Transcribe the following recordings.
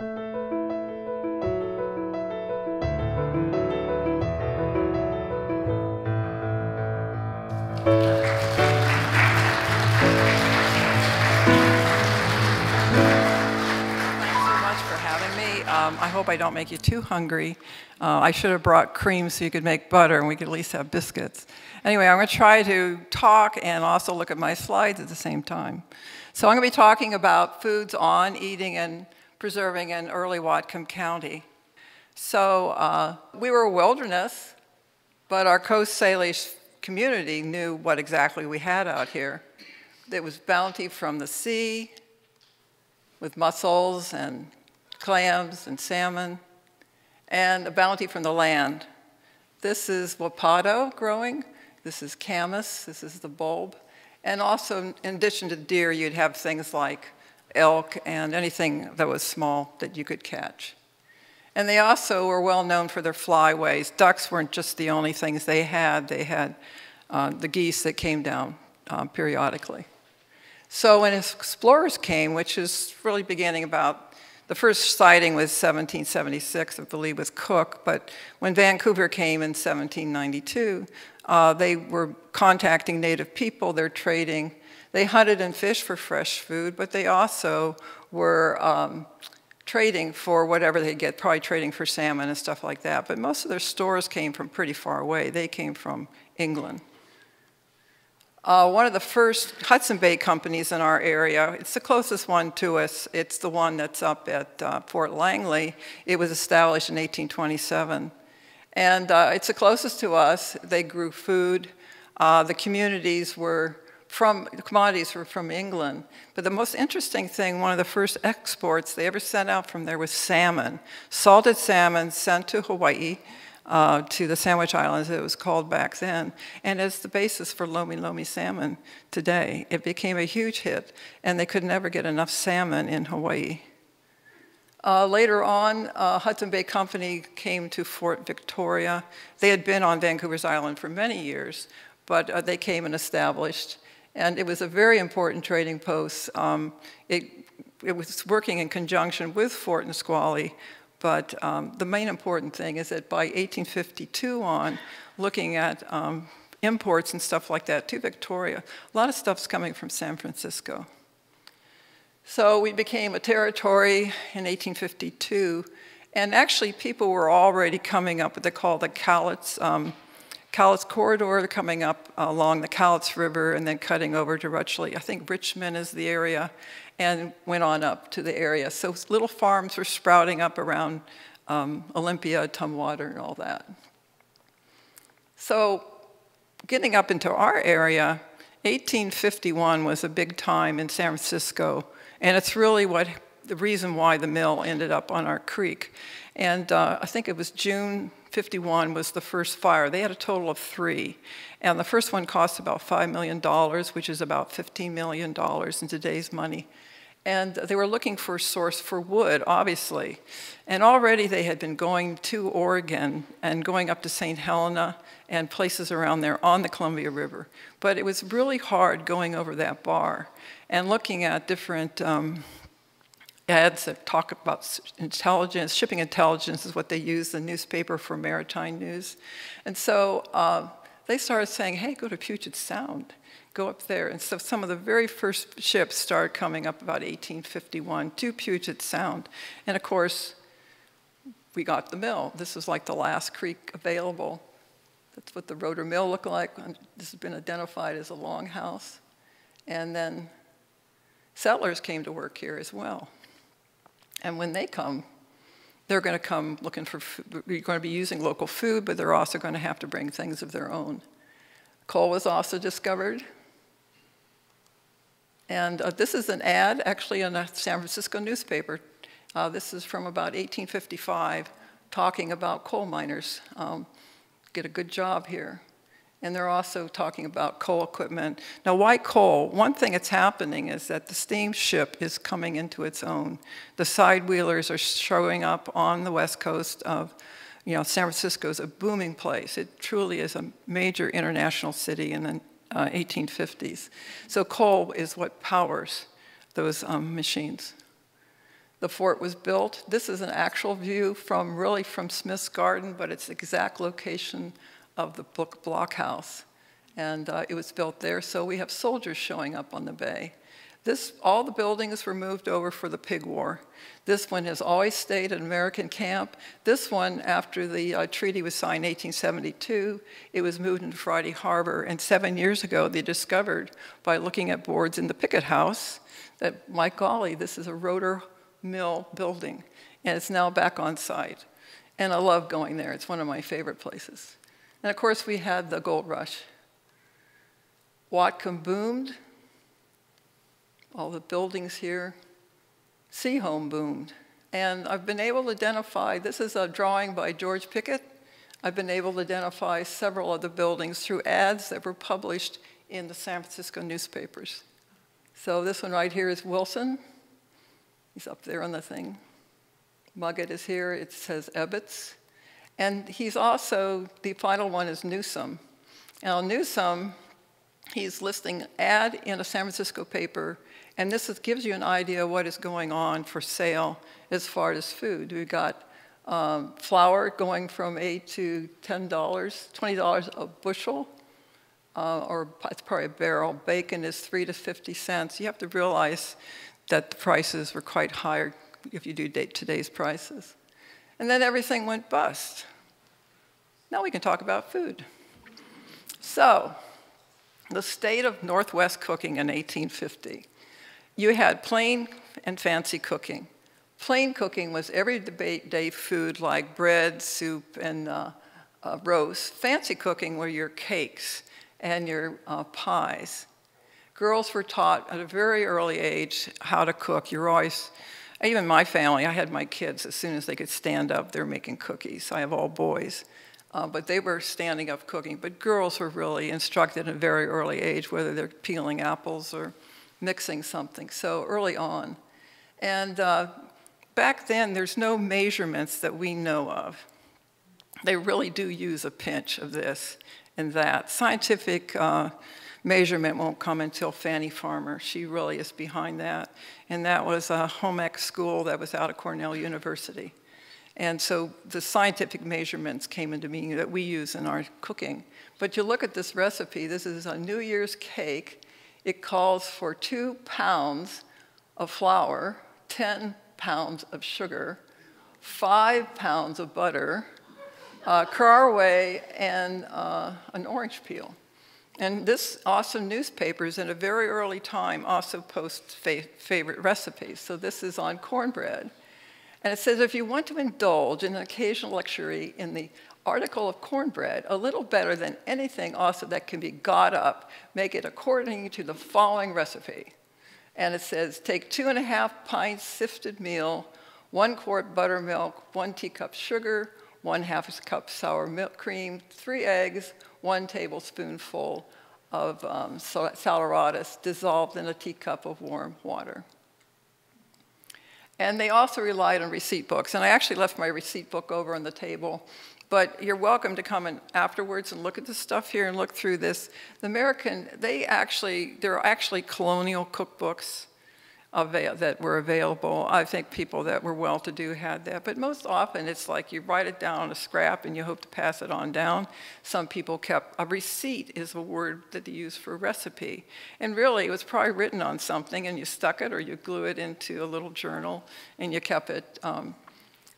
Um, I hope I don't make you too hungry. Uh, I should have brought cream so you could make butter and we could at least have biscuits. Anyway, I'm going to try to talk and also look at my slides at the same time. So I'm going to be talking about foods on, eating, and preserving in early Whatcom County. So uh, we were a wilderness, but our Coast Salish community knew what exactly we had out here. It was bounty from the sea with mussels and clams and salmon, and a bounty from the land. This is wapato growing. This is camas. This is the bulb. And also, in addition to deer, you'd have things like elk and anything that was small that you could catch. And they also were well known for their flyways. Ducks weren't just the only things they had, they had uh, the geese that came down uh, periodically. So when explorers came, which is really beginning about the first sighting was 1776, I believe, with Cook, but when Vancouver came in 1792, uh, they were contacting native people, they're trading. They hunted and fished for fresh food, but they also were um, trading for whatever they get, probably trading for salmon and stuff like that. But most of their stores came from pretty far away. They came from England. Uh, one of the first Hudson Bay companies in our area, it's the closest one to us. It's the one that's up at uh, Fort Langley. It was established in 1827. And uh, it's the closest to us. They grew food. Uh, the communities were from, the commodities were from England. But the most interesting thing, one of the first exports they ever sent out from there was salmon. Salted salmon sent to Hawaii uh, to the Sandwich Islands, it was called back then, and as the basis for Lomi Lomi salmon today. It became a huge hit, and they could never get enough salmon in Hawaii. Uh, later on, uh, Hudson Bay Company came to Fort Victoria. They had been on Vancouver's Island for many years, but uh, they came and established. And it was a very important trading post. Um, it, it was working in conjunction with Fort Nisqually, but um, the main important thing is that by 1852 on, looking at um, imports and stuff like that to Victoria, a lot of stuff's coming from San Francisco. So we became a territory in 1852, and actually people were already coming up what they call the Cowlitz, Cowlitz Corridor, coming up along the Cowlitz River and then cutting over to Rutschli. I think Richmond is the area, and went on up to the area. So little farms were sprouting up around um, Olympia, Tumwater, and all that. So getting up into our area, 1851 was a big time in San Francisco, and it's really what the reason why the mill ended up on our creek. And uh, I think it was June 51 was the first fire. They had a total of three. And the first one cost about $5 million, which is about $15 million in today's money. And they were looking for a source for wood, obviously. And already they had been going to Oregon and going up to St. Helena and places around there on the Columbia River. But it was really hard going over that bar and looking at different um, ads that talk about intelligence. Shipping intelligence is what they use, the newspaper for maritime news. And so uh, they started saying, hey, go to Puget Sound go up there. And so some of the very first ships started coming up about 1851 to Puget Sound. And of course, we got the mill. This was like the last creek available. That's what the Roeder mill looked like. This has been identified as a longhouse. And then settlers came to work here as well. And when they come, they're going to come looking for food. We're going to be using local food, but they're also going to have to bring things of their own. Coal was also discovered. And uh, this is an ad actually in a San Francisco newspaper. Uh, this is from about 1855, talking about coal miners. Um, get a good job here. And they're also talking about coal equipment. Now, why coal? One thing that's happening is that the steamship is coming into its own. The side wheelers are showing up on the west coast of, you know, San Francisco is a booming place. It truly is a major international city in the uh, 1850s. So coal is what powers those um, machines. the fort was built. This is an actual view from really from Smith's Garden, but it's exact location of the book blockhouse. And uh, it was built there, so we have soldiers showing up on the bay. This, all the buildings were moved over for the pig war. This one has always stayed an American camp. This one, after the uh, treaty was signed in 1872, it was moved into Friday Harbor. And seven years ago, they discovered by looking at boards in the Pickett house that, my golly, this is a Roeder mill building. And it's now back on site. And I love going there. It's one of my favorite places. And of course, we had the gold rush. Whatcom boomed, all the buildings here. Sehome boomed. And I've been able to identify, this is a drawing by George Pickett. I've been able to identify several of the buildings through ads that were published in the San Francisco newspapers. So this one right here is Wilson. He's up there on the thing. Muggett is here. It says Ebbets. And he's also, the final one is Newsom. Now, Newsom, he's listing ad in a San Francisco paper and this is, gives you an idea of what is going on for sale as far as food. We've got um, flour going from 8 to $10, $20 a bushel, uh, or it's probably a barrel. Bacon is 3 to 50 cents. You have to realize that the prices were quite higher if you do date today's prices. And then everything went bust. Now we can talk about food. So, the state of Northwest cooking in 1850 you had plain and fancy cooking. Plain cooking was everyday food like bread, soup, and uh, uh, roast. Fancy cooking were your cakes and your uh, pies. Girls were taught at a very early age how to cook. You're always, even my family, I had my kids as soon as they could stand up, they're making cookies. I have all boys. Uh, but they were standing up cooking. But girls were really instructed at a very early age, whether they're peeling apples or mixing something, so early on. And uh, back then, there's no measurements that we know of. They really do use a pinch of this and that. Scientific uh, measurement won't come until Fannie Farmer. She really is behind that. And that was a home ec school that was out of Cornell University. And so the scientific measurements came into being that we use in our cooking. But you look at this recipe, this is a New Year's cake it calls for two pounds of flour, 10 pounds of sugar, five pounds of butter, uh, caraway, and uh, an orange peel. And this awesome newspaper is in a very early time also posts fa favorite recipes. So this is on cornbread. And it says if you want to indulge in an occasional luxury in the article of cornbread, a little better than anything also that can be got up, make it according to the following recipe. And it says, take two and a half pints sifted meal, one quart buttermilk, one teacup sugar, one half cup sour milk cream, three eggs, one tablespoonful of um, saleratus dissolved in a teacup of warm water. And they also relied on receipt books. And I actually left my receipt book over on the table but you're welcome to come in afterwards and look at the stuff here and look through this. The American, they actually, there are actually colonial cookbooks that were available. I think people that were well-to-do had that, but most often it's like you write it down on a scrap and you hope to pass it on down. Some people kept, a receipt is a word that they use for a recipe. And really, it was probably written on something and you stuck it or you glue it into a little journal and you kept it um,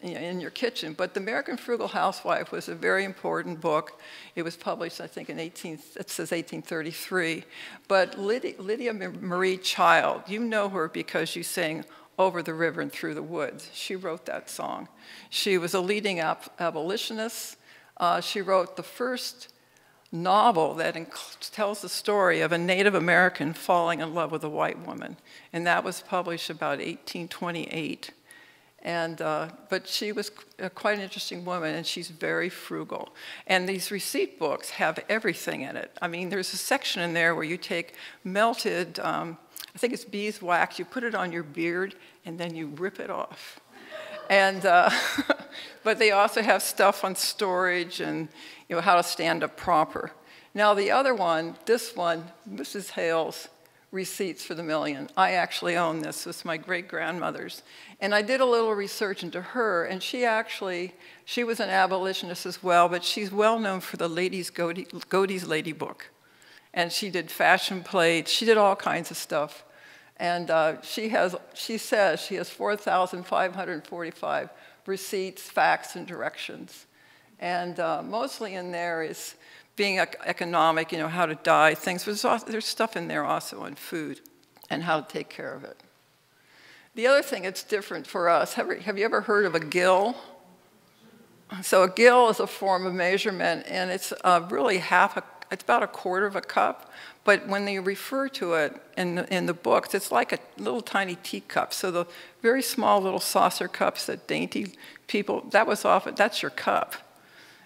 in your kitchen. But The American Frugal Housewife was a very important book. It was published, I think, in 18, it says 1833. But Lydia, Lydia Marie Child, you know her because you sang Over the River and Through the Woods. She wrote that song. She was a leading abolitionist. Uh, she wrote the first novel that tells the story of a Native American falling in love with a white woman. And that was published about 1828. And, uh, but she was quite an interesting woman, and she's very frugal. And these receipt books have everything in it. I mean, there's a section in there where you take melted, um, I think it's beeswax, you put it on your beard, and then you rip it off. And, uh, but they also have stuff on storage and you know, how to stand up proper. Now the other one, this one, Mrs. Hale's receipts for the million. I actually own this. Is my great grandmother's. And I did a little research into her, and she actually, she was an abolitionist as well, but she's well known for the Ladies Godey's Lady Book. And she did fashion plates, she did all kinds of stuff. And uh, she, has, she says she has 4,545 receipts, facts, and directions. And uh, mostly in there is being economic, you know, how to dye things. There's, also, there's stuff in there also on food and how to take care of it. The other thing that's different for us, have, have you ever heard of a gill? So a gill is a form of measurement, and it's uh, really half a, it's about a quarter of a cup. But when they refer to it in the, in the books, it's like a little tiny teacup. So the very small little saucer cups that dainty people, that was often, that's your cup.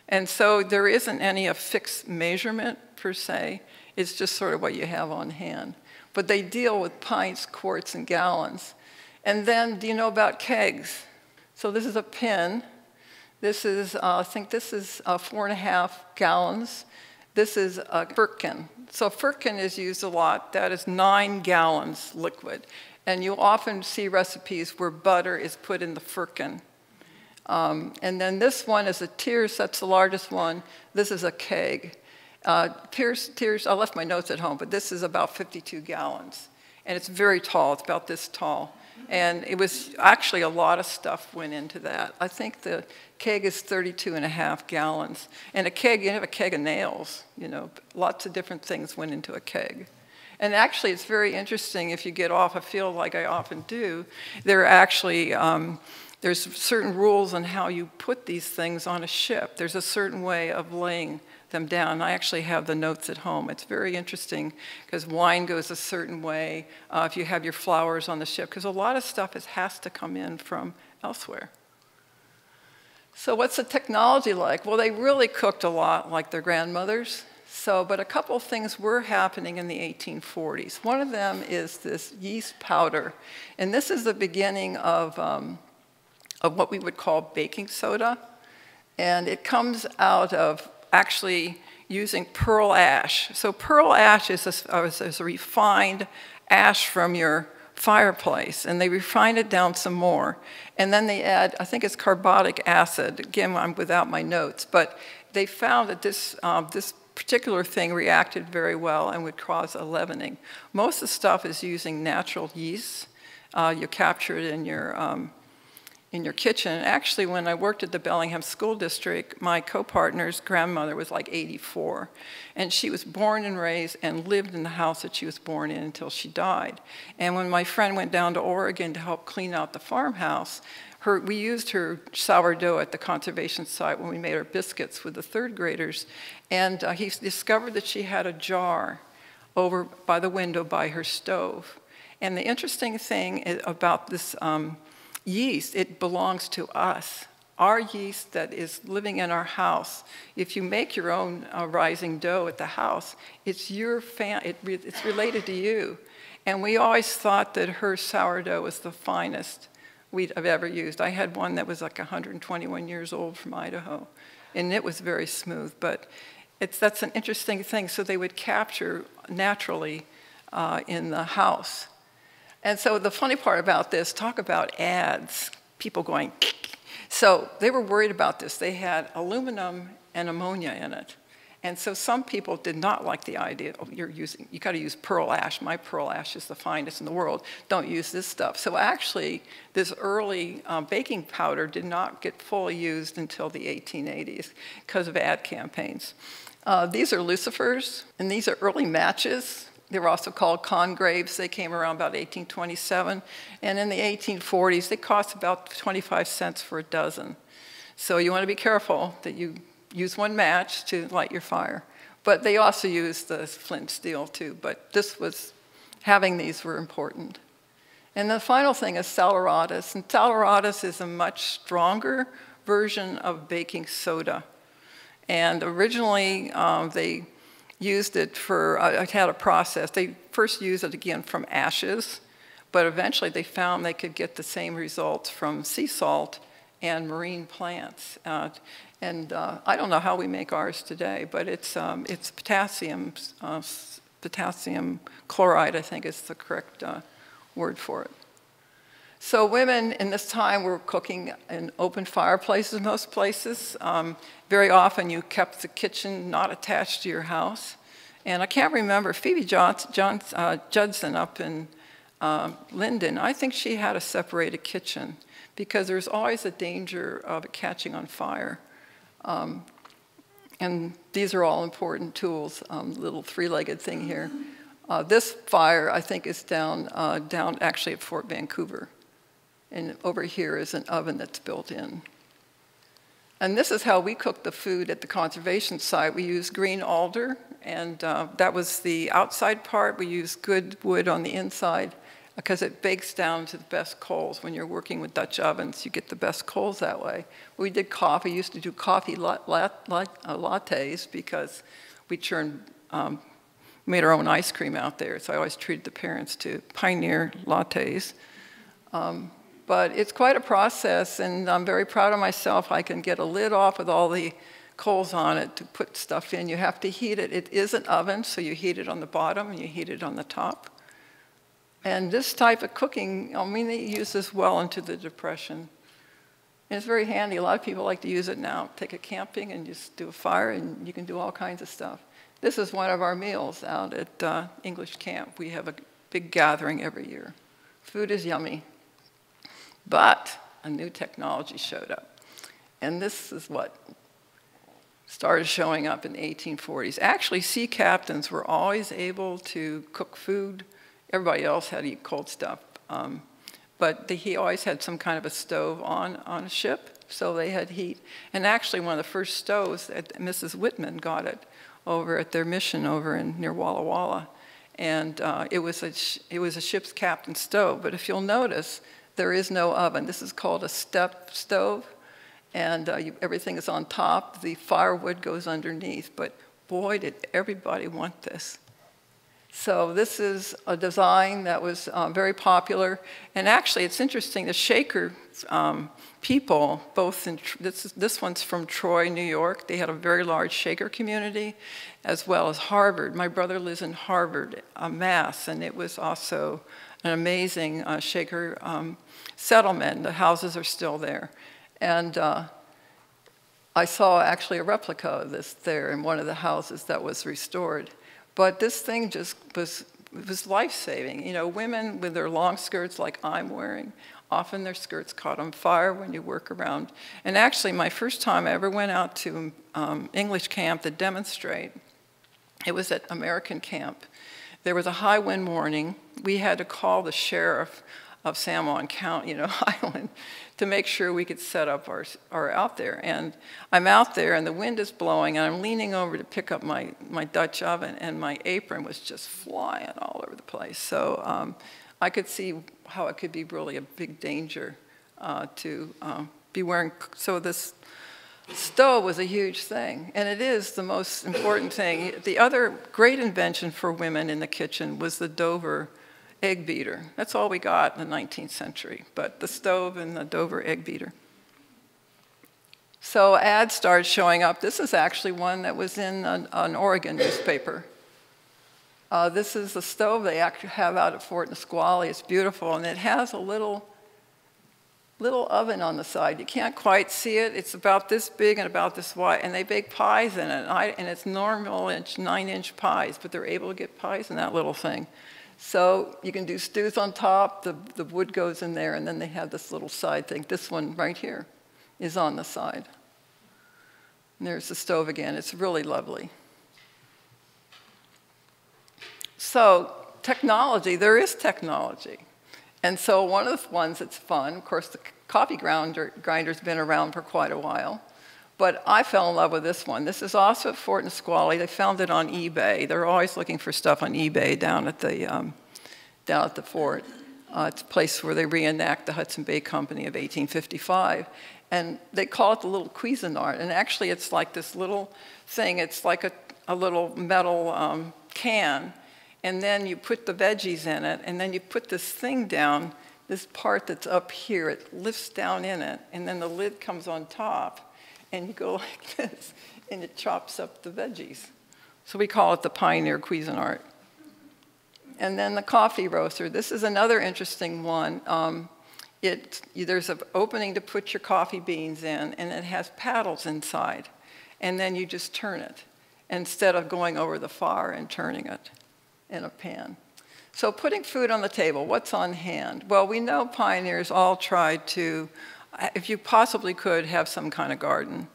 And so there isn't any a fixed measurement per se. It's just sort of what you have on hand. But they deal with pints, quarts, and gallons. And then, do you know about kegs? So this is a pin. This is, uh, I think this is uh, four and a half gallons. This is a firkin. So firkin is used a lot. That is nine gallons liquid. And you often see recipes where butter is put in the firkin. Um, and then this one is a Tierce, that's the largest one. This is a keg. Uh, Tierce, Tierce, I left my notes at home, but this is about 52 gallons. And it's very tall, it's about this tall. And it was actually a lot of stuff went into that. I think the keg is 32 and a half gallons. And a keg, you have a keg of nails, you know, lots of different things went into a keg. And actually, it's very interesting if you get off a field like I often do, there are actually, um, there's certain rules on how you put these things on a ship. There's a certain way of laying them down. I actually have the notes at home. It's very interesting because wine goes a certain way uh, if you have your flowers on the ship, because a lot of stuff is, has to come in from elsewhere. So what's the technology like? Well, they really cooked a lot like their grandmothers. So, but a couple of things were happening in the 1840s. One of them is this yeast powder. And this is the beginning of, um, of what we would call baking soda. And it comes out of actually using pearl ash. So pearl ash is a, is a refined ash from your fireplace, and they refine it down some more. And then they add, I think it's carbonic acid. Again, I'm without my notes, but they found that this, um, this particular thing reacted very well and would cause a leavening. Most of the stuff is using natural yeast. Uh, you capture it in your um, in your kitchen. Actually, when I worked at the Bellingham School District, my co-partner's grandmother was like 84, and she was born and raised and lived in the house that she was born in until she died. And when my friend went down to Oregon to help clean out the farmhouse, her, we used her sourdough at the conservation site when we made our biscuits with the third graders, and uh, he discovered that she had a jar over by the window by her stove. And the interesting thing about this um, yeast, it belongs to us. Our yeast that is living in our house, if you make your own uh, rising dough at the house, it's your fam it re it's related to you. And we always thought that her sourdough was the finest wheat I've ever used. I had one that was like 121 years old from Idaho, and it was very smooth. But it's, that's an interesting thing. So they would capture naturally uh, in the house. And so the funny part about this, talk about ads, people going, so they were worried about this. They had aluminum and ammonia in it. And so some people did not like the idea, oh, you're using, you gotta use pearl ash. My pearl ash is the finest in the world. Don't use this stuff. So actually, this early um, baking powder did not get fully used until the 1880s because of ad campaigns. Uh, these are lucifers, and these are early matches. They were also called congreves. They came around about 1827. And in the 1840s, they cost about 25 cents for a dozen. So you want to be careful that you use one match to light your fire. But they also used the flint steel too. But this was, having these were important. And the final thing is saleratus. And saleratus is a much stronger version of baking soda. And originally, um, they used it for, I had a process. They first used it again from ashes, but eventually they found they could get the same results from sea salt and marine plants. Uh, and uh, I don't know how we make ours today, but it's, um, it's potassium uh, potassium chloride, I think is the correct uh, word for it. So women in this time were cooking in open fireplaces most places. Um, very often you kept the kitchen not attached to your house. And I can't remember, Phoebe uh, Judson up in uh, Lynden, I think she had a separated kitchen because there's always a danger of it catching on fire. Um, and these are all important tools, um, little three-legged thing here. Uh, this fire, I think, is down, uh, down actually at Fort Vancouver. And over here is an oven that's built in. And this is how we cook the food at the conservation site. We use green alder, and uh, that was the outside part. We use good wood on the inside because it bakes down to the best coals. When you're working with Dutch ovens, you get the best coals that way. We did coffee, used to do coffee uh, lattes because we churned, um, made our own ice cream out there. So I always treated the parents to pioneer lattes. Um, but it's quite a process, and I'm very proud of myself. I can get a lid off with all the coals on it to put stuff in. You have to heat it. It is an oven, so you heat it on the bottom and you heat it on the top. And this type of cooking, I mean, they use this well into the Depression. And it's very handy. A lot of people like to use it now. Take it camping and just do a fire, and you can do all kinds of stuff. This is one of our meals out at uh, English Camp. We have a big gathering every year. Food is yummy. But a new technology showed up. And this is what started showing up in the 1840s. Actually, sea captains were always able to cook food. Everybody else had to eat cold stuff. Um, but the, he always had some kind of a stove on, on a ship, so they had heat. And actually, one of the first stoves, that Mrs. Whitman got it over at their mission over in near Walla Walla. And uh, it, was a it was a ship's captain's stove. But if you'll notice, there is no oven. This is called a step stove, and uh, you, everything is on top. The firewood goes underneath, but boy, did everybody want this. So this is a design that was uh, very popular, and actually it's interesting, the Shaker um, people, both in, this, this one's from Troy, New York, they had a very large Shaker community, as well as Harvard. My brother lives in Harvard, uh, Mass, and it was also an amazing uh, Shaker um, settlement. The houses are still there. And uh, I saw actually a replica of this there in one of the houses that was restored. But this thing just was, was life-saving. You know, women with their long skirts like I'm wearing, often their skirts caught on fire when you work around. And actually, my first time I ever went out to um, English camp to demonstrate, it was at American camp. There was a high wind warning. We had to call the sheriff of San Juan County, you know, Island, to make sure we could set up our, our out there. And I'm out there and the wind is blowing and I'm leaning over to pick up my, my Dutch oven and my apron was just flying all over the place. So um, I could see how it could be really a big danger uh, to um, be wearing, so this stove was a huge thing, and it is the most important thing. The other great invention for women in the kitchen was the Dover egg beater. That's all we got in the 19th century, but the stove and the Dover egg beater. So ads started showing up. This is actually one that was in an, an Oregon newspaper. Uh, this is the stove they actually have out at Fort Nisqually. It's beautiful, and it has a little, little oven on the side. You can't quite see it. It's about this big and about this wide, and they bake pies in it. And, I, and it's normal inch, nine-inch pies, but they're able to get pies in that little thing. So you can do stews on top, the, the wood goes in there, and then they have this little side thing. This one right here is on the side. And there's the stove again. It's really lovely. So technology, there is technology. And so one of the ones that's fun, of course, the coffee grinder, grinder's been around for quite a while. But I fell in love with this one. This is also at Fort Nisqually. They found it on eBay. They're always looking for stuff on eBay down at the, um, down at the fort. Uh, it's a place where they reenact the Hudson Bay Company of 1855. And they call it the little Cuisinart. And actually, it's like this little thing. It's like a, a little metal um, can. And then you put the veggies in it. And then you put this thing down, this part that's up here. It lifts down in it. And then the lid comes on top and you go like this, and it chops up the veggies. So we call it the Pioneer Cuisinart. and then the coffee roaster. This is another interesting one. Um, it, there's an opening to put your coffee beans in, and it has paddles inside. And then you just turn it instead of going over the fire and turning it in a pan. So putting food on the table, what's on hand? Well, we know pioneers all tried to, if you possibly could, have some kind of garden.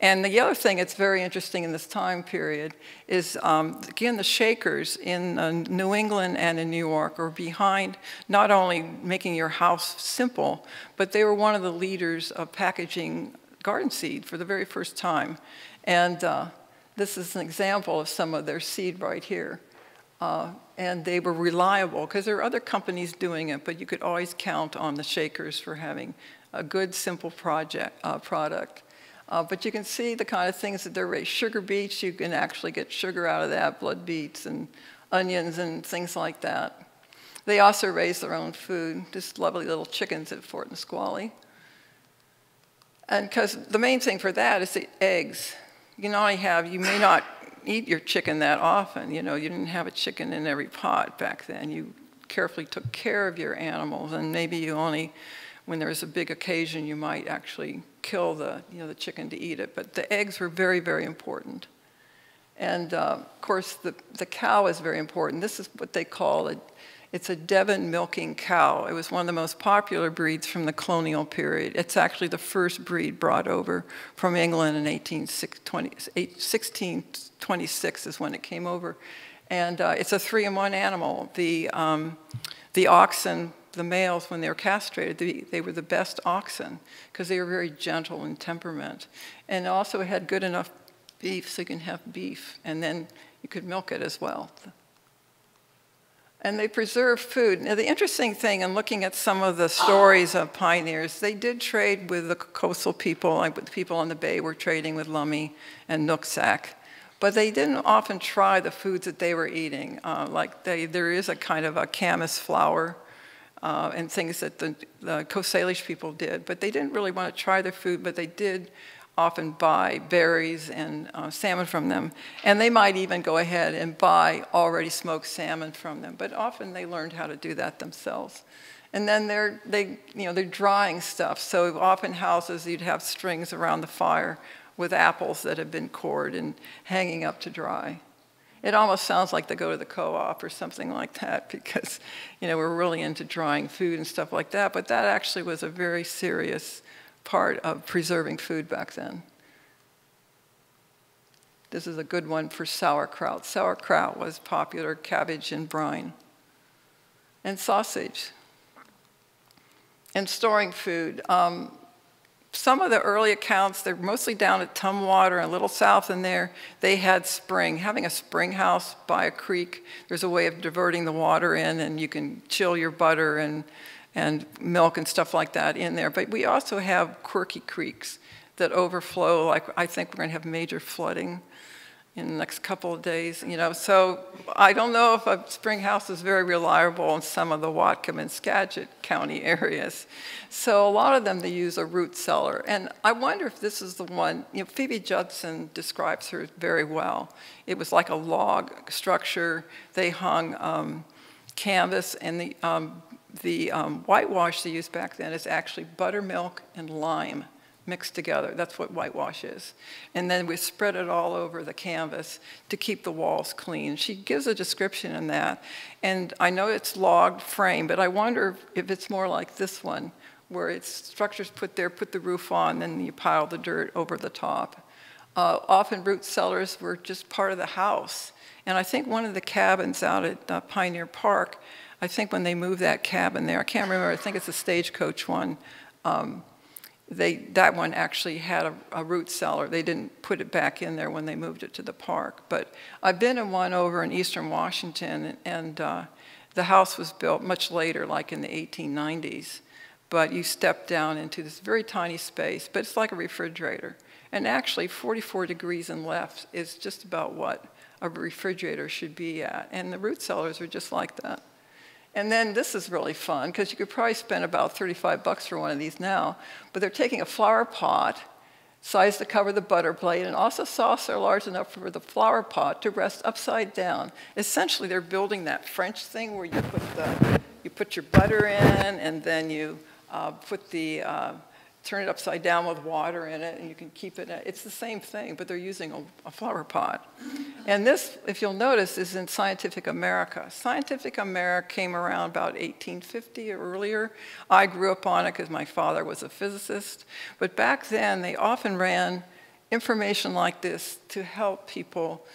And the other thing that's very interesting in this time period is, um, again, the Shakers in uh, New England and in New York are behind not only making your house simple, but they were one of the leaders of packaging garden seed for the very first time. And uh, this is an example of some of their seed right here. Uh, and they were reliable because there are other companies doing it, but you could always count on the Shakers for having a good, simple project, uh, product. Uh, but you can see the kind of things that they're raised. Sugar beets, you can actually get sugar out of that, blood beets and onions and things like that. They also raise their own food, just lovely little chickens at Fort Nisqually. And because the main thing for that is the eggs. You can only have, you may not eat your chicken that often. You know, you didn't have a chicken in every pot back then. You carefully took care of your animals, and maybe you only, when there was a big occasion, you might actually kill the, you know, the chicken to eat it. But the eggs were very, very important. And uh, of course, the, the cow is very important. This is what they call a it's a Devon milking cow. It was one of the most popular breeds from the colonial period. It's actually the first breed brought over from England in 1626 is when it came over. And uh, it's a three-in-one animal. The, um, the oxen, the males, when they were castrated, they, they were the best oxen because they were very gentle in temperament. And also had good enough beef so you can have beef. And then you could milk it as well and they preserve food. Now, the interesting thing in looking at some of the stories of pioneers, they did trade with the coastal people, like the people on the bay were trading with Lummi and Nooksack. But they didn't often try the foods that they were eating. Uh, like they, there is a kind of a camas flour uh, and things that the, the Coast Salish people did. But they didn't really want to try their food, but they did often buy berries and uh, salmon from them. And they might even go ahead and buy already smoked salmon from them. But often they learned how to do that themselves. And then they're, they, you know, they're drying stuff. So often houses, you'd have strings around the fire with apples that have been cored and hanging up to dry. It almost sounds like they go to the co-op or something like that because, you know, we're really into drying food and stuff like that. But that actually was a very serious part of preserving food back then. This is a good one for sauerkraut. Sauerkraut was popular, cabbage and brine. And sausage. And storing food. Um, some of the early accounts, they're mostly down at Tumwater and a little south in there, they had spring. Having a spring house by a creek, there's a way of diverting the water in and you can chill your butter and and milk and stuff like that in there. But we also have quirky creeks that overflow. Like I think we're going to have major flooding in the next couple of days. You know, so I don't know if a spring house is very reliable in some of the Whatcom and Skagit County areas. So a lot of them they use a root cellar, and I wonder if this is the one. You know, Phoebe Judson describes her very well. It was like a log structure. They hung. Um, canvas and the um, the um, whitewash they used back then is actually buttermilk and lime mixed together. That's what whitewash is. And then we spread it all over the canvas to keep the walls clean. She gives a description in that. And I know it's logged frame, but I wonder if it's more like this one, where it's structures put there, put the roof on, then you pile the dirt over the top. Uh, often root cellars were just part of the house. And I think one of the cabins out at uh, Pioneer Park I think when they moved that cabin there, I can't remember, I think it's a stagecoach one, um, they, that one actually had a, a, root cellar. They didn't put it back in there when they moved it to the park. But I've been in one over in eastern Washington, and uh, the house was built much later, like in the 1890s. But you step down into this very tiny space, but it's like a refrigerator. And actually, 44 degrees and left is just about what a refrigerator should be at. And the root cellars are just like that. And then this is really fun because you could probably spend about 35 bucks for one of these now. But they're taking a flower pot, size to cover the butter plate, and also saucer large enough for the flower pot to rest upside down. Essentially, they're building that French thing where you put, the, you put your butter in, and then you uh, put the uh, turn it upside down with water in it, and you can keep it. It's the same thing, but they're using a, a, flower pot. And this, if you'll notice, is in Scientific America. Scientific America came around about 1850 or earlier. I grew up on it because my father was a physicist. But back then, they often ran information like this to help people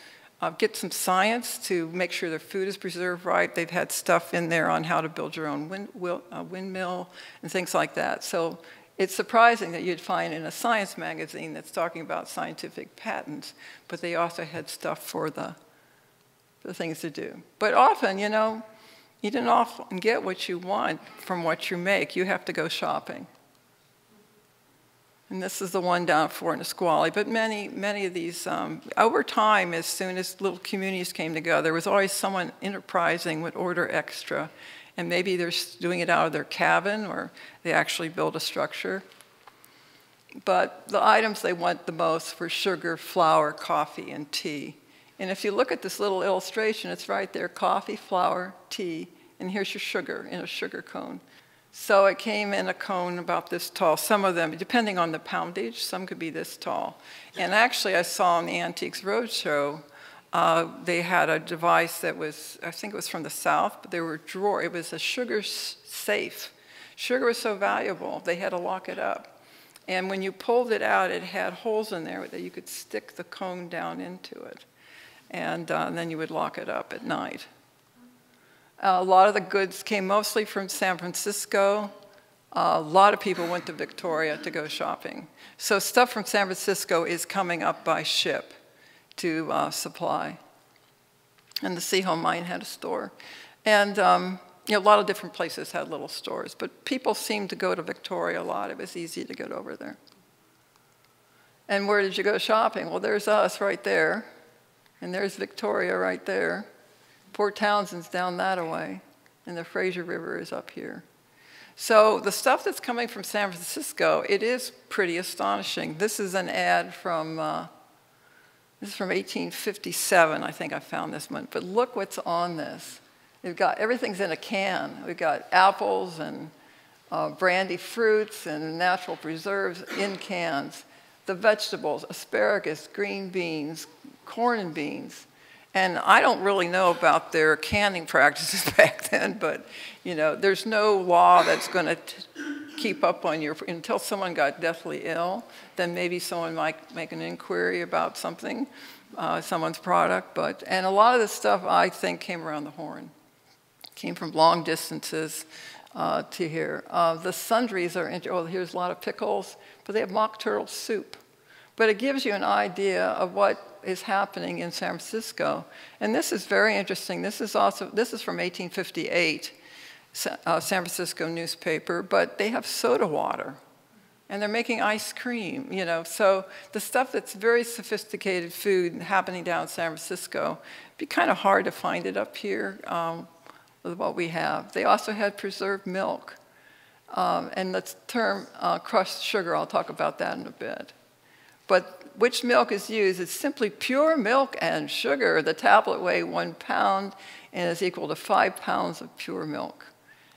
uh, get some science to make sure their food is preserved right. They've had stuff in there on how to build your own wind, uh, windmill and things like that. So it's surprising that you'd find in a science magazine that's talking about scientific patents, but they also had stuff for the, the things to do. But often, you know, you don't often get what you want from what you make. You have to go shopping. And this is the one down at Fort Nisqually. But many, many of these, um, over time, as soon as little communities came together, there was always someone enterprising would order extra and maybe they're doing it out of their cabin or they actually build a structure. But the items they want the most were sugar, flour, coffee, and tea. And if you look at this little illustration, it's right there, coffee, flour, tea, and here's your sugar in a sugar cone. So it came in a cone about this tall. Some of them, depending on the poundage, some could be this tall. And actually, I saw on the Antiques Roadshow uh, they had a device that was, I think it was from the South, but there were drawer. It was a sugar safe. Sugar was so valuable, they had to lock it up. And when you pulled it out, it had holes in there that you could stick the cone down into it. And, uh, and then you would lock it up at night. Uh, a lot of the goods came mostly from San Francisco. A lot of people went to Victoria to go shopping. So stuff from San Francisco is coming up by ship to uh, supply. And the Sehome mine had a store. And um, you know, a lot of different places had little stores, but people seemed to go to Victoria a lot. It was easy to get over there. And where did you go shopping? Well, there's us right there, and there's Victoria right there. Port Townsend's down that away, and the Fraser River is up here. So the stuff that's coming from San Francisco, it is pretty astonishing. This is an ad from uh, this is from 1857, I think I found this one. But look what's on this. We've got everything's in a can. We've got apples and uh, brandy fruits and natural preserves in cans. The vegetables, asparagus, green beans, corn and beans. And I don't really know about their canning practices back then, but you know, there's no law that's going to keep up on your, until someone got deathly ill, then maybe someone might make an inquiry about something, uh, someone's product. But, and a lot of this stuff I think came around the horn, came from long distances uh, to here. Uh, the sundries are, oh, here's a lot of pickles, but they have mock turtle soup. But it gives you an idea of what is happening in San Francisco. And this is very interesting. This is also, this is from 1858 uh, San Francisco newspaper, but they have soda water and they're making ice cream, you know. So the stuff that's very sophisticated food happening down in San Francisco, be kind of hard to find it up here um, with what we have. They also had preserved milk. Um, and the term uh, crushed sugar, I'll talk about that in a bit. But which milk is used? It's simply pure milk and sugar. The tablet weighs one pound and is equal to five pounds of pure milk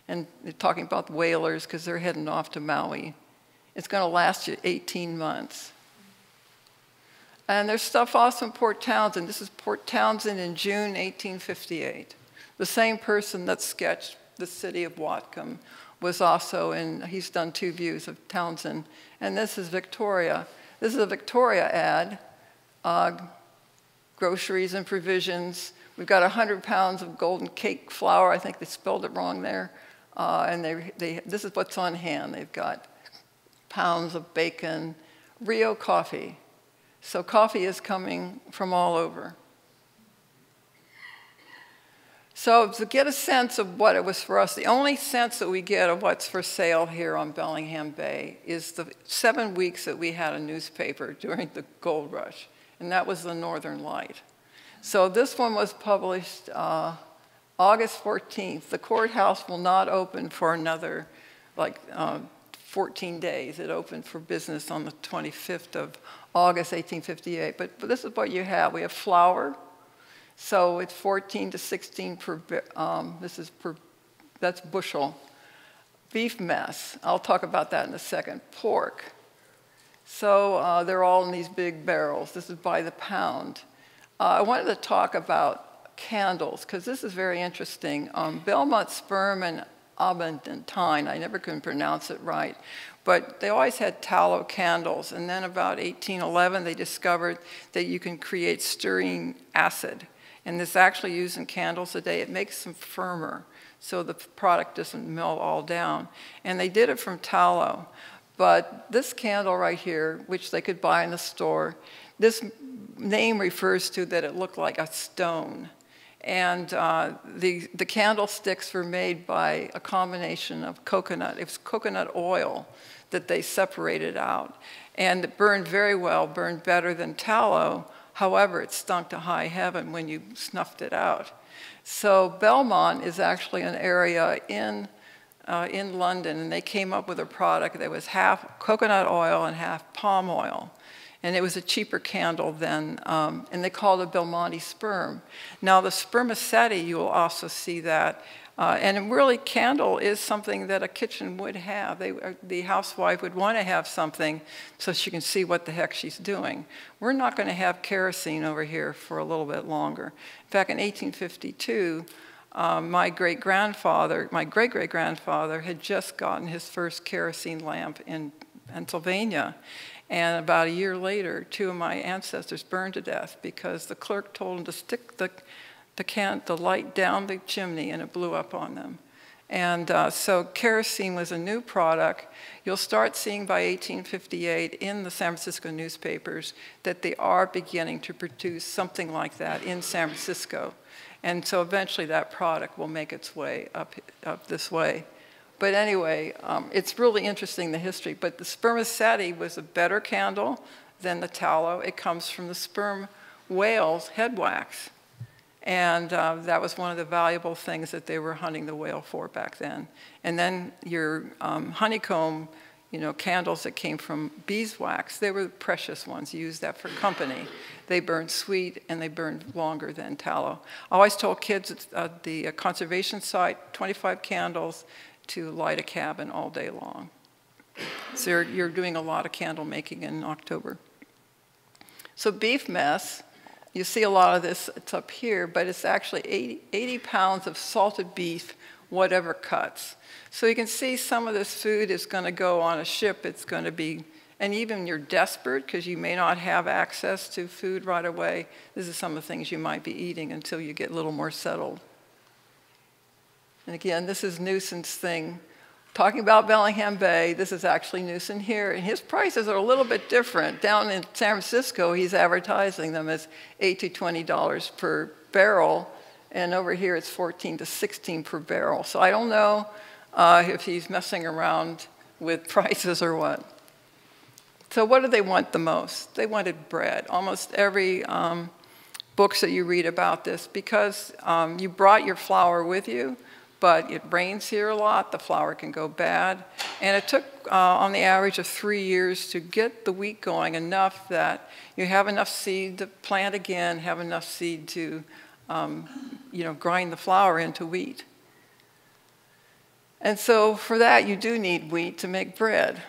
and they're talking about the whalers because they're heading off to Maui. It's going to last you 18 months. And there's stuff also in Port Townsend. This is Port Townsend in June 1858. The same person that sketched the city of Whatcom was also in, he's done two views of Townsend. And this is Victoria. This is a Victoria ad, uh, groceries and provisions. We've got 100 pounds of golden cake flour. I think they spelled it wrong there. Uh, and they, they, this is what's on hand. They've got pounds of bacon, Rio coffee. So coffee is coming from all over. So to get a sense of what it was for us, the only sense that we get of what's for sale here on Bellingham Bay is the seven weeks that we had a newspaper during the gold rush, and that was the Northern Light. So this one was published uh, August 14th, the courthouse will not open for another like uh, 14 days. It opened for business on the 25th of August 1858. But, but this is what you have. We have flour. So it's 14 to 16 per, um, this is per, that's bushel. Beef mess, I'll talk about that in a second. Pork. So uh, they're all in these big barrels. This is by the pound. Uh, I wanted to talk about candles because this is very interesting. Um, Belmont sperm and Abendentine, I never can pronounce it right, but they always had tallow candles. And then about 1811, they discovered that you can create stearine acid. And this actually used in candles a day. It makes them firmer so the product doesn't melt all down. And they did it from tallow. But this candle right here, which they could buy in the store, this name refers to that it looked like a stone. And uh, the, the candlesticks were made by a combination of coconut. It was coconut oil that they separated out. And it burned very well, burned better than tallow. However, it stunk to high heaven when you snuffed it out. So Belmont is actually an area in, uh, in London, and they came up with a product that was half coconut oil and half palm oil and it was a cheaper candle than, um, and they called it Belmonte sperm. Now the spermaceti, you will also see that, uh, and really candle is something that a kitchen would have. They, uh, the housewife would want to have something so she can see what the heck she's doing. We're not going to have kerosene over here for a little bit longer. In fact, in 1852, um, my great grandfather, my great great grandfather, had just gotten his first kerosene lamp in Pennsylvania. And about a year later, two of my ancestors burned to death because the clerk told them to stick the, the, can, the light down the chimney and it blew up on them. And uh, so kerosene was a new product. You'll start seeing by 1858 in the San Francisco newspapers that they are beginning to produce something like that in San Francisco. And so eventually that product will make its way up, up this way. But anyway, um, it's really interesting, the history. But the spermaceti was a better candle than the tallow. It comes from the sperm whale's head wax. And uh, that was one of the valuable things that they were hunting the whale for back then. And then your um, honeycomb, you know, candles that came from beeswax, they were precious ones. You used that for company. They burned sweet and they burned longer than tallow. I always told kids at the conservation site, 25 candles, to light a cabin all day long. So you're, you're doing a lot of candle making in October. So beef mess, you see a lot of this, it's up here, but it's actually 80, 80 pounds of salted beef, whatever cuts. So you can see some of this food is going to go on a ship. It's going to be, and even you're desperate because you may not have access to food right away. This is some of the things you might be eating until you get a little more settled. And again, this is nuisance thing. Talking about Bellingham Bay, this is actually Newson here, and his prices are a little bit different. Down in San Francisco, he's advertising them as 8 to $20 per barrel, and over here it's 14 to 16 per barrel. So I don't know uh, if he's messing around with prices or what. So what do they want the most? They wanted bread. Almost every um, books that you read about this, because um, you brought your flour with you, but it rains here a lot, the flour can go bad. And it took, uh, on the average of three years, to get the wheat going enough that you have enough seed to plant again, have enough seed to, um, you know, grind the flour into wheat. And so for that, you do need wheat to make bread.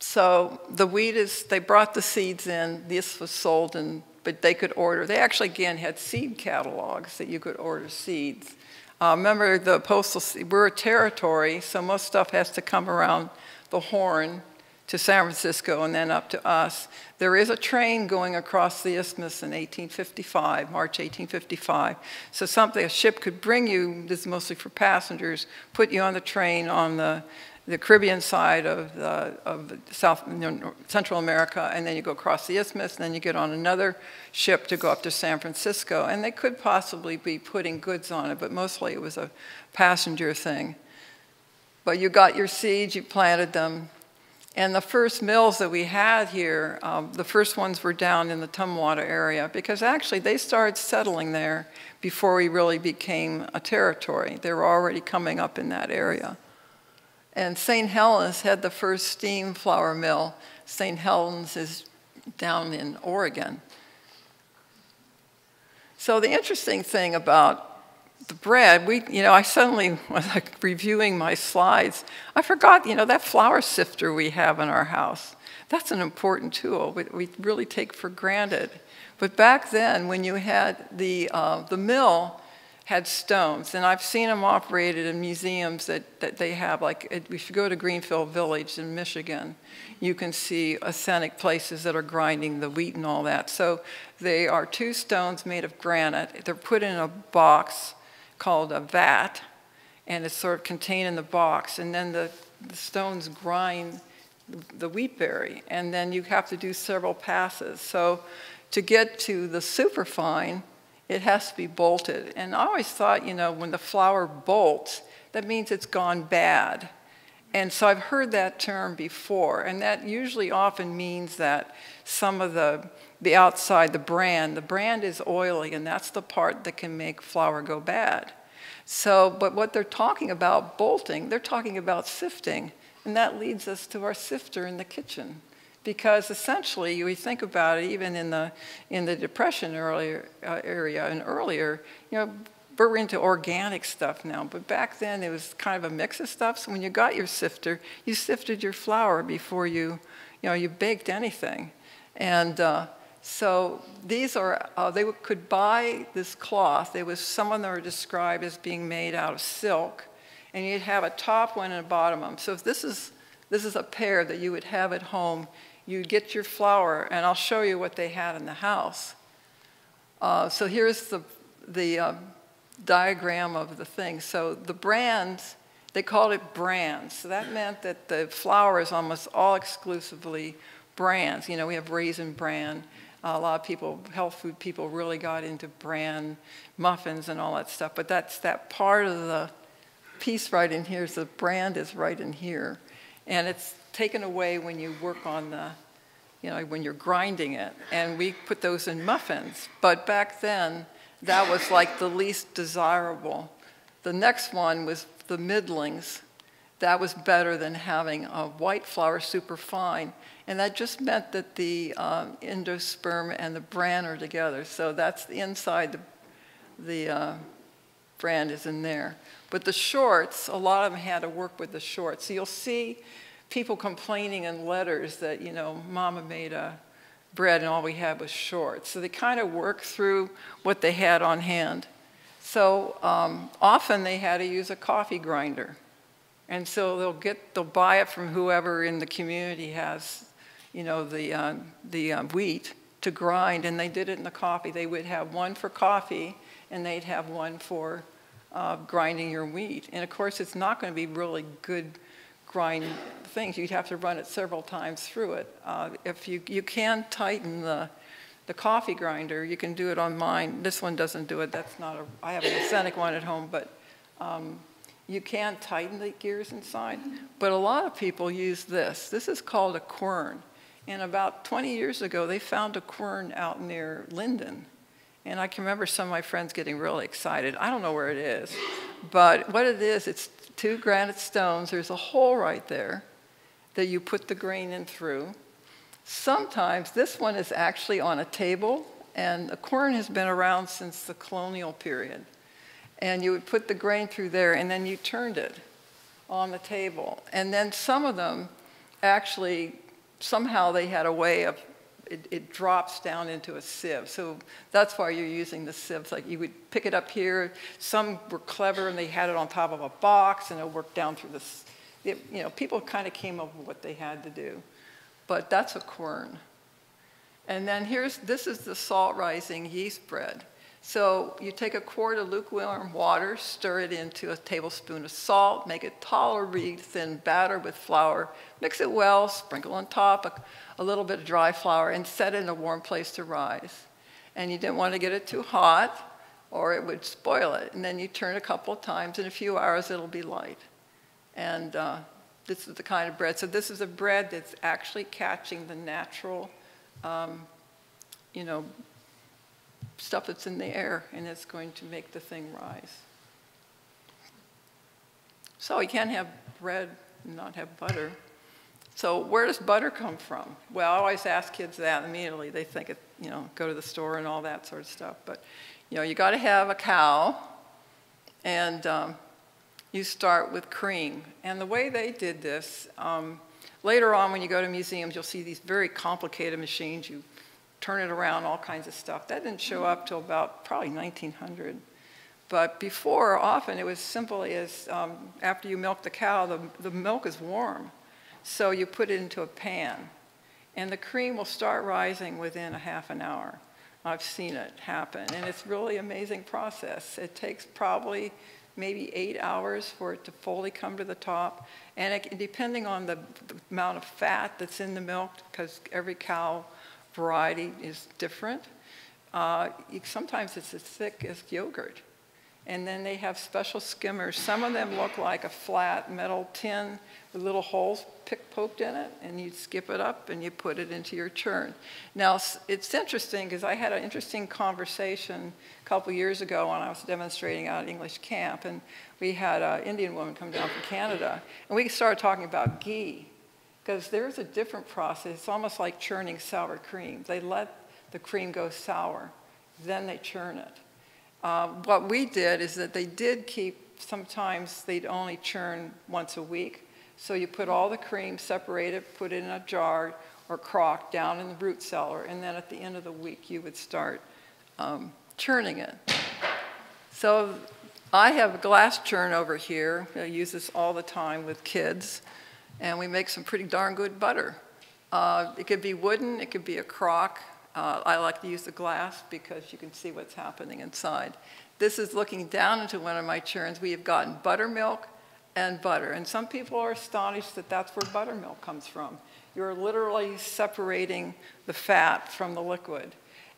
So the wheat is, they brought the seeds in, this was sold, and, but they could order. They actually, again, had seed catalogs that you could order seeds. Uh, remember, the postal, we're a territory, so most stuff has to come around the Horn to San Francisco and then up to us. There is a train going across the isthmus in 1855, March 1855. So something, a ship could bring you, this is mostly for passengers, put you on the train on the the Caribbean side of, the, of South, Central America, and then you go across the isthmus, and then you get on another ship to go up to San Francisco. And they could possibly be putting goods on it, but mostly it was a passenger thing. But you got your seeds, you planted them. And the first mills that we had here, um, the first ones were down in the Tumwater area because actually they started settling there before we really became a territory. They were already coming up in that area. And St. Helens had the first steam flour mill. St. Helens is down in Oregon. So the interesting thing about the bread, we, you know, I suddenly was like reviewing my slides. I forgot, you know, that flour sifter we have in our house. That's an important tool we, we really take for granted. But back then, when you had the, uh, the mill, had stones, and I've seen them operated in museums that, that they have. Like, if you go to Greenfield Village in Michigan, you can see authentic places that are grinding the wheat and all that. So they are two stones made of granite. They're put in a box called a vat, and it's sort of contained in the box. And then the, the stones grind the wheat berry, and then you have to do several passes. So to get to the superfine, it has to be bolted. And I always thought, you know, when the flour bolts, that means it's gone bad. And so I've heard that term before, and that usually often means that some of the, the outside, the brand, the brand is oily, and that's the part that can make flour go bad. So, but what they're talking about bolting, they're talking about sifting, and that leads us to our sifter in the kitchen because essentially we think about it even in the in the depression earlier uh, area and earlier you know we're into organic stuff now but back then it was kind of a mix of stuff. So when you got your sifter you sifted your flour before you you know you baked anything. And uh, so these are uh, they could buy this cloth. It was some of them are described as being made out of silk and you'd have a top one and a bottom one so if this is this is a pair that you would have at home you get your flour, and I'll show you what they had in the house. Uh, so here's the, the uh, diagram of the thing. So the brands, they called it brands. So that meant that the flour is almost all exclusively brands. You know, we have raisin bran. Uh, a lot of people, health food people, really got into bran muffins and all that stuff. But that's that part of the piece right in here. So the brand is right in here. And it's taken away when you work on the, you know, when you're grinding it. And we put those in muffins. But back then, that was like the least desirable. The next one was the middlings. That was better than having a white flour super fine. And that just meant that the um, endosperm and the bran are together. So that's the inside, the, the uh, bran is in there. But the shorts, a lot of them had to work with the shorts. So you'll see people complaining in letters that, you know, mama made a bread and all we had was short. So they kind of worked through what they had on hand. So um, often they had to use a coffee grinder. And so they'll get, they'll buy it from whoever in the community has, you know, the, uh, the uh, wheat to grind, and they did it in the coffee. They would have one for coffee, and they'd have one for uh, grinding your wheat. And of course, it's not going to be really good grind things. You'd have to run it several times through it. Uh, if you, you can tighten the, the coffee grinder, you can do it on mine. This one doesn't do it. That's not a, I have an authentic one at home, but um, you can tighten the gears inside. But a lot of people use this. This is called a quern. And about 20 years ago, they found a quern out near Lynden. And I can remember some of my friends getting really excited. I don't know where it is, but what it is, it's two granite stones. There's a hole right there that you put the grain in through. Sometimes this one is actually on a table, and the quern has been around since the colonial period. And you would put the grain through there, and then you turned it on the table. And then some of them actually, somehow they had a way of it, it, drops down into a sieve. So that's why you're using the sieves. Like you would pick it up here. Some were clever and they had it on top of a box and it worked down through this. It, you know, people kind of came up with what they had to do. But that's a quern. And then here's, this is the salt rising yeast bread. So you take a quart of lukewarm water, stir it into a tablespoon of salt, make a tolerably thin batter with flour, mix it well, sprinkle on top a, a little bit of dry flour, and set it in a warm place to rise. And you didn't want to get it too hot, or it would spoil it. And then you turn a couple of times, in a few hours it'll be light. And uh, this is the kind of bread. So this is a bread that's actually catching the natural, um, you know, stuff that's in the air and it's going to make the thing rise. So you can't have bread and not have butter. So where does butter come from? Well, I always ask kids that immediately. They think, it, you know, go to the store and all that sort of stuff. But, you know, you got to have a cow, and um, you start with cream. And the way they did this, um, later on when you go to museums, you'll see these very complicated machines. You turn it around, all kinds of stuff. That didn't show up till about probably 1900. But before, often it was simply as um, after you milk the cow, the, the milk is warm. So you put it into a pan, and the cream will start rising within a half an hour. I've seen it happen, and it's really amazing process. It takes probably maybe eight hours for it to fully come to the top, and it, depending on the, the amount of fat that's in the milk, because every cow variety is different, uh, sometimes it's as thick as yogurt. And then they have special skimmers. Some of them look like a flat metal tin with little holes pick, poked in it, and you skip it up and you put it into your churn. Now, it's interesting because I had an interesting conversation a couple years ago when I was demonstrating out at English camp, and we had an Indian woman come down from Canada, and we started talking about ghee because there's a different process. It's almost like churning sour cream. They let the cream go sour, then they churn it. Uh, what we did is that they did keep, sometimes they'd only churn once a week. So you put all the cream, separate it, put it in a jar or crock down in the root cellar, and then at the end of the week you would start um, churning it. So I have a glass churn over here. I use this all the time with kids, and we make some pretty darn good butter. Uh, it could be wooden, it could be a crock. Uh, I like to use the glass because you can see what's happening inside. This is looking down into one of my churns. We have gotten buttermilk and butter. And some people are astonished that that's where buttermilk comes from. You're literally separating the fat from the liquid.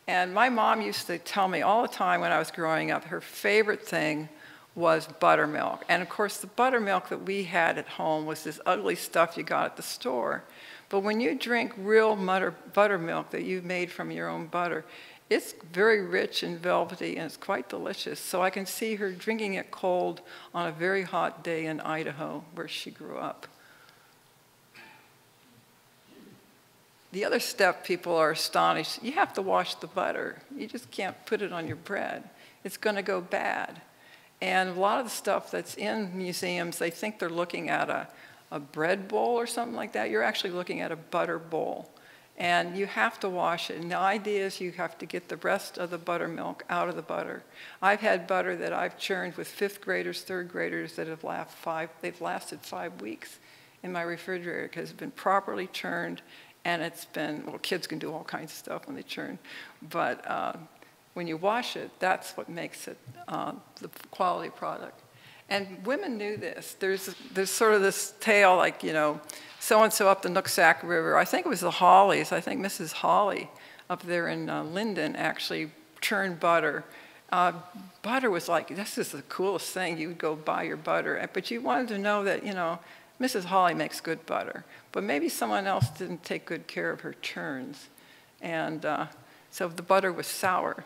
And my mom used to tell me all the time when I was growing up, her favorite thing was buttermilk. And of course, the buttermilk that we had at home was this ugly stuff you got at the store. But when you drink real butter, buttermilk that you've made from your own butter, it's very rich and velvety and it's quite delicious. So I can see her drinking it cold on a very hot day in Idaho where she grew up. The other step people are astonished, you have to wash the butter. You just can't put it on your bread. It's going to go bad. And a lot of the stuff that's in museums, they think they're looking at a a bread bowl or something like that, you're actually looking at a butter bowl. And you have to wash it. And the idea is you have to get the rest of the buttermilk out of the butter. I've had butter that I've churned with fifth graders, third graders that have five, they've lasted five weeks in my refrigerator because it's been properly churned and it's been, well, kids can do all kinds of stuff when they churn, but uh, when you wash it, that's what makes it uh, the quality product. And women knew this. There's, there's sort of this tale like, you know, so-and-so up the Nooksack River. I think it was the Hollies. I think Mrs. Holly up there in uh, Lynden actually churned butter. Uh, butter was like, this is the coolest thing. You would go buy your butter. But you wanted to know that, you know, Mrs. Holly makes good butter. But maybe someone else didn't take good care of her churns. And uh, so the butter was sour.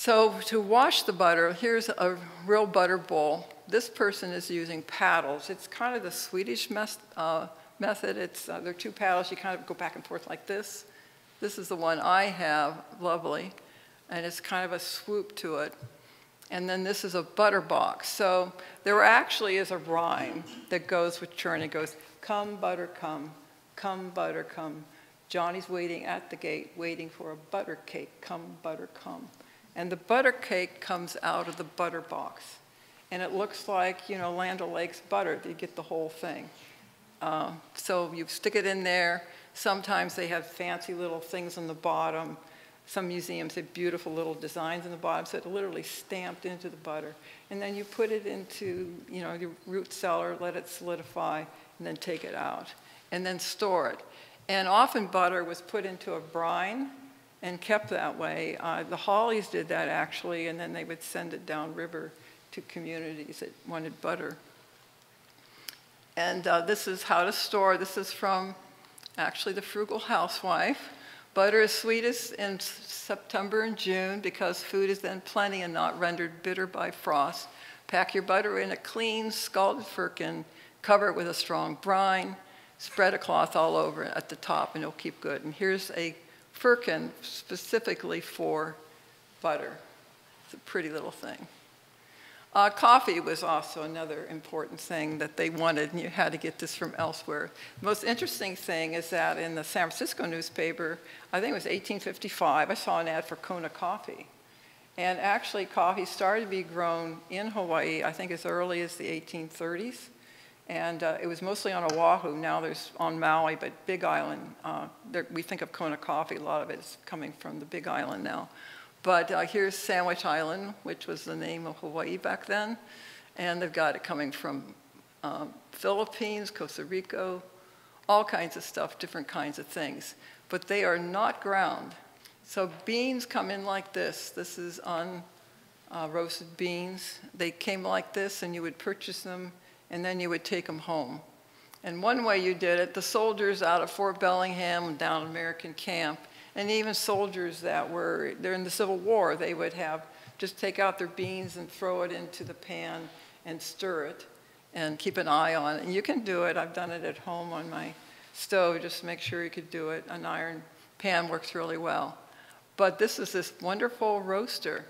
So to wash the butter, here's a real butter bowl. This person is using paddles. It's kind of the Swedish uh, method. It's, uh, there are two paddles. You kind of go back and forth like this. This is the one I have, lovely. And it's kind of a swoop to it. And then this is a butter box. So there actually is a rhyme that goes with churn. It goes, come butter come, come butter come. Johnny's waiting at the gate, waiting for a butter cake. Come butter come. And the butter cake comes out of the butter box. And it looks like, you know, Land O'Lakes butter. You get the whole thing. Uh, so you stick it in there. Sometimes they have fancy little things on the bottom. Some museums have beautiful little designs on the bottom, so it's literally stamped into the butter. And then you put it into, you know, your root cellar, let it solidify, and then take it out. And then store it. And often butter was put into a brine and kept that way. Uh, the Hollies did that actually, and then they would send it downriver to communities that wanted butter. And uh, this is how to store. This is from actually the Frugal Housewife. Butter is sweetest in September and June because food is then plenty and not rendered bitter by frost. Pack your butter in a clean, scalded firkin. Cover it with a strong brine, spread a cloth all over at the top, and it'll keep good. And here's a firkin specifically for butter. It's a pretty little thing. Uh, coffee was also another important thing that they wanted, and you had to get this from elsewhere. The most interesting thing is that in the San Francisco newspaper, I think it was 1855, I saw an ad for Kona coffee. And actually, coffee started to be grown in Hawaii, I think as early as the 1830s. And uh, it was mostly on Oahu. Now there's on Maui, but Big Island, uh, there, we think of Kona coffee. A lot of it is coming from the Big Island now. But uh, here's Sandwich Island, which was the name of Hawaii back then. And they've got it coming from um, Philippines, Costa Rica, all kinds of stuff, different kinds of things. But they are not ground. So beans come in like this. This is on uh, roasted beans. They came like this, and you would purchase them, and then you would take them home. And one way you did it, the soldiers out of Fort Bellingham and down American camp, and even soldiers that were during the Civil War, they would have just take out their beans and throw it into the pan and stir it and keep an eye on it. And you can do it. I've done it at home on my stove. Just to make sure you could do it. An iron pan works really well. But this is this wonderful roaster.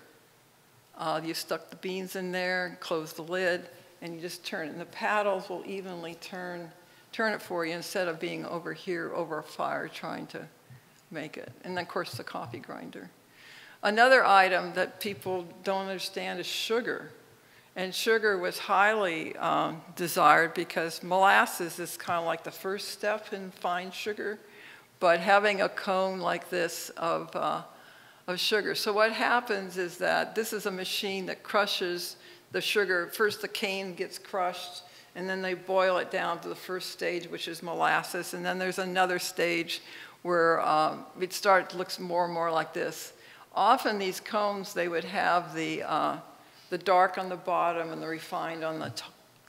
Uh, you stuck the beans in there, close the lid, and you just turn it. And the paddles will evenly turn, turn it for you instead of being over here over a fire trying to make it. And then of course, the coffee grinder. Another item that people don't understand is sugar. And sugar was highly um, desired because molasses is kind of like the first step in fine sugar, but having a cone like this of, uh, of sugar. So what happens is that this is a machine that crushes the sugar. First the cane gets crushed, and then they boil it down to the first stage, which is molasses, and then there's another stage where um, it starts looks more and more like this. Often these cones, they would have the, uh, the dark on the bottom and the refined on the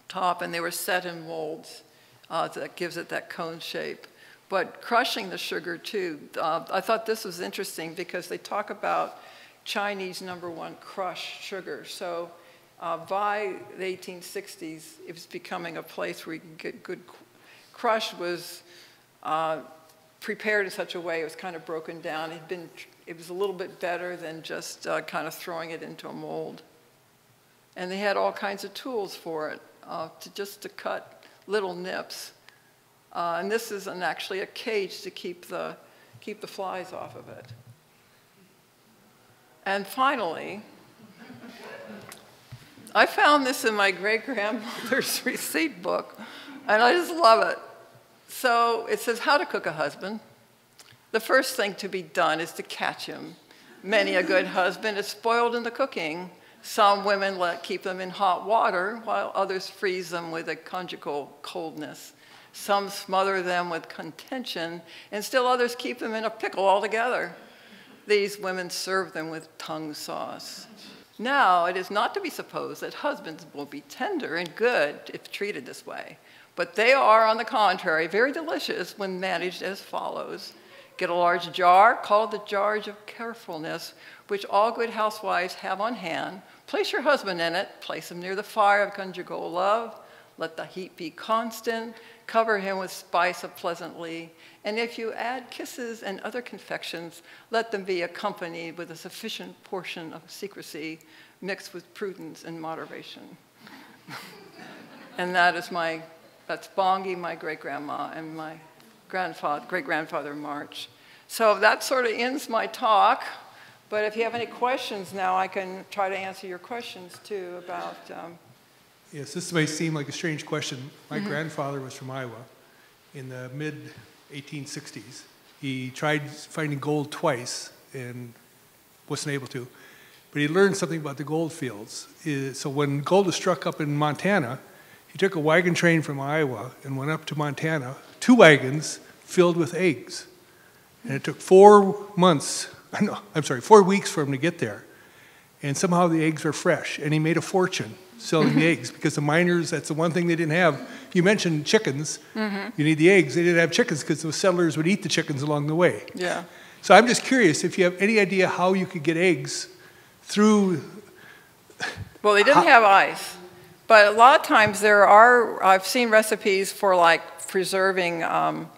top, and they were set in molds uh, that gives it that cone shape. But crushing the sugar too, uh, I thought this was interesting because they talk about Chinese number one crush sugar. So uh, by the 1860s, it was becoming a place where you could get good crush was uh, prepared in such a way it was kind of broken down. It, had been, it was a little bit better than just uh, kind of throwing it into a mold. And they had all kinds of tools for it, uh, to just to cut little nips. Uh, and this is an, actually a cage to keep the, keep the flies off of it. And finally, I found this in my great grandmother's receipt book, and I just love it. So it says how to cook a husband. The first thing to be done is to catch him. Many a good husband is spoiled in the cooking. Some women let keep them in hot water, while others freeze them with a conjugal coldness. Some smother them with contention, and still others keep them in a pickle altogether. These women serve them with tongue sauce. Now, it is not to be supposed that husbands will be tender and good if treated this way. But they are, on the contrary, very delicious when managed as follows. Get a large jar called the jar of carefulness, which all good housewives have on hand. Place your husband in it, place him near the fire of conjugal love. Let the heat be constant. Cover him with spice of pleasantly. And if you add kisses and other confections, let them be accompanied with a sufficient portion of secrecy mixed with prudence and moderation. and that is my that's Bongi, my great grandma, and my grandfather, great grandfather, March. So that sort of ends my talk. But if you have any questions now, I can try to answer your questions too about. Um, yes, this may seem like a strange question. My mm -hmm. grandfather was from Iowa in the mid 1860s. He tried finding gold twice and wasn't able to. But he learned something about the gold fields. So when gold was struck up in Montana, he took a wagon train from Iowa and went up to Montana, two wagons filled with eggs. And it took four months, no, I'm sorry, four weeks for him to get there. And somehow the eggs were fresh, and he made a fortune selling the eggs because the miners, that's the one thing they didn't have. You mentioned chickens. Mm-hmm. You need the eggs. They didn't have chickens because the settlers would eat the chickens along the way. Yeah. So I'm just curious if you have any idea how you could get eggs through. Well, they didn't how, have ice. But a lot of times there are, I've seen recipes for like preserving, um,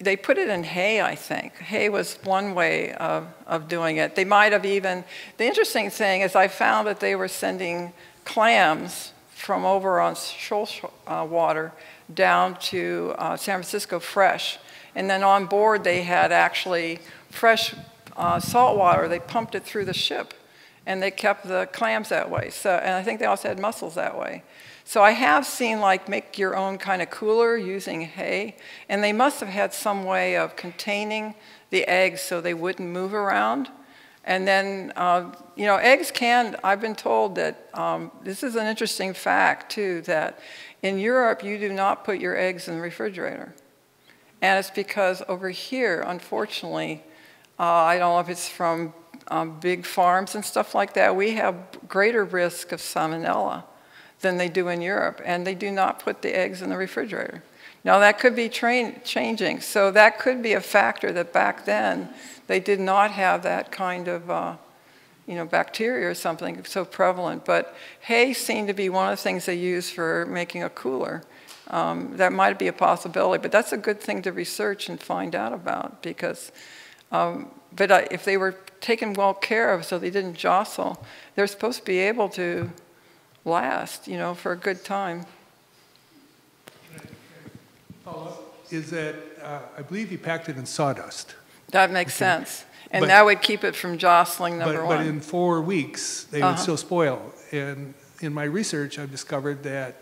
they put it in hay, I think. Hay was one way of, of doing it. They might have even, the interesting thing is I found that they were sending clams from over on Shoal uh, Water down to uh, San Francisco fresh. And then on board they had actually fresh uh, salt water. They pumped it through the ship and they kept the clams that way. So, and I think they also had mussels that way. So I have seen like make your own kind of cooler using hay, and they must have had some way of containing the eggs so they wouldn't move around. And then, uh, you know, eggs can, I've been told that, um, this is an interesting fact too, that in Europe you do not put your eggs in the refrigerator. And it's because over here, unfortunately, uh, I don't know if it's from um, big farms and stuff like that, we have greater risk of salmonella than they do in Europe, and they do not put the eggs in the refrigerator. Now that could be changing, so that could be a factor that back then they did not have that kind of uh, you know, bacteria or something so prevalent. But hay seemed to be one of the things they use for making a cooler. Um, that might be a possibility, but that's a good thing to research and find out about because um, but uh, if they were taken well care of so they didn't jostle, they're supposed to be able to last, you know, for a good time. Is that uh, I believe he packed it in sawdust. That makes okay. sense. And but, that would keep it from jostling, number but, one. But in four weeks, they uh -huh. would uh-huh. still spoil. And in my research, I've discovered that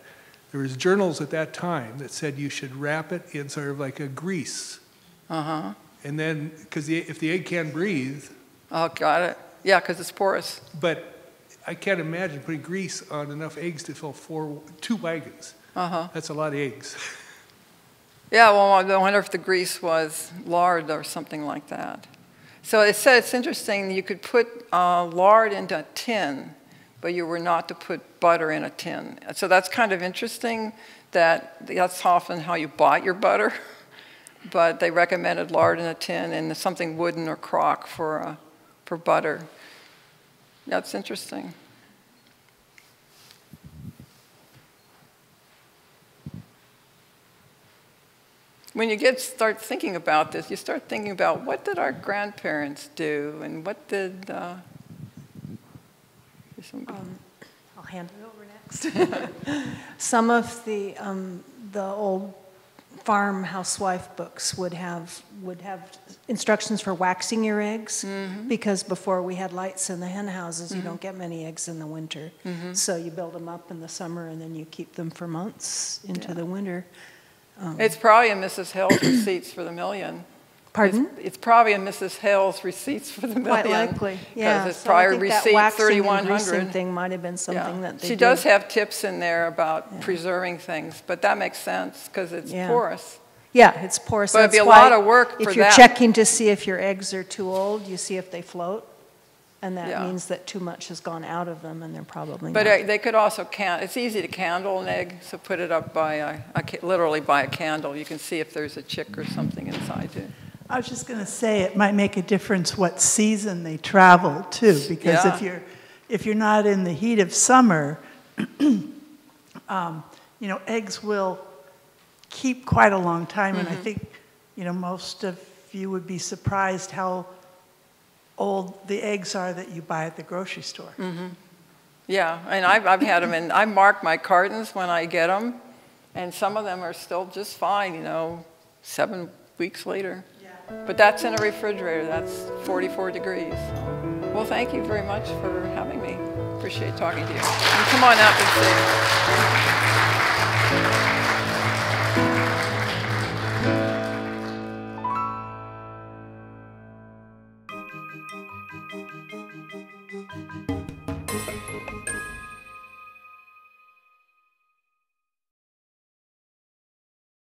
there was journals at that time that said you should wrap it in sort of like a grease. Uh-huh. And then, because the, if the egg can't breathe. Oh, got it. Yeah, because it's porous. But I can't imagine putting grease on enough eggs to fill four, two wagons. Uh-huh. That's a lot of eggs. Yeah, well, I wonder if the grease was lard or something like that. So it said it's interesting you could put uh, lard into a tin, but you were not to put butter in a tin. So that's kind of interesting that that's often how you bought your butter. but they recommended lard in a tin and something wooden or crock for, uh, for butter. That's interesting. When you get start thinking about this, you start thinking about what did our grandparents do and what did. Uh, um, I'll hand it over next. Some of the um, the old farm housewife books would have would have instructions for waxing your eggs mm-hmm. because before we had lights in the hen houses, mm-hmm. you don't get many eggs in the winter. Mm-hmm. So you build them up in the summer and then you keep them for months into yeah. the winter. Um, it's probably in Mrs. Hale's receipts for the million. Pardon? It's, it's, probably in Mrs. Hale's receipts for the million. Quite likely, yeah. Because it's so probably receipt 3100. thing might have been something yeah. that She do. does have tips in there about yeah. preserving things, but that makes sense because it's yeah. porous. Yeah, it's porous. But it'd be a lot of work If you're that. checking to see if your eggs are too old, you see if they float. And that means that too much has gone out of them and they're probably But not. they could also can, it's easy to candle an egg, so put it up by, a- a literally by a candle. You can see if there's a chick or something inside it. I was just going to say it might make a difference what season they travel too, because Yeah. if you're if you're not in the heat of summer, um, you know eggs will keep quite a long time, and I mm-hmm. think you know most of you would be surprised how old the eggs are that you buy at the grocery store. Mm-hmm. Yeah, and I've, I've had them, and I mark my cartons when I get them, and some of them are still just fine, you know, seven weeks later. But that's in a refrigerator. That's 44 degrees. Well, thank you very much for having me. Appreciate talking to you. And come on up and see.